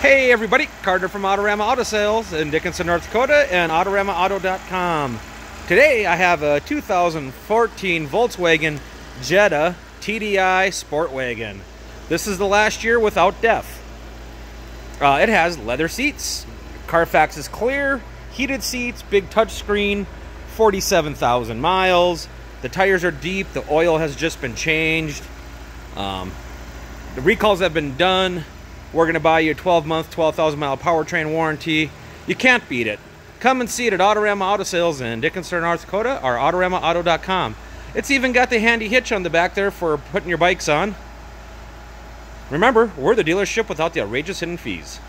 Hey everybody, Gardner from Autorama Auto Sales in Dickinson, North Dakota and AutoramaAuto.com. Today I have a 2014 Volkswagen Jetta TDI Sport Wagon. This is the last year without DEF. Uh, it has leather seats, Carfax is clear, heated seats, big touchscreen, 47,000 miles. The tires are deep, the oil has just been changed. Um, the recalls have been done. We're going to buy you a 12 month, 12,000 mile powertrain warranty. You can't beat it. Come and see it at Autorama Auto Sales in Dickinson, North Dakota or AutoramaAuto.com. It's even got the handy hitch on the back there for putting your bikes on. Remember, we're the dealership without the outrageous hidden fees.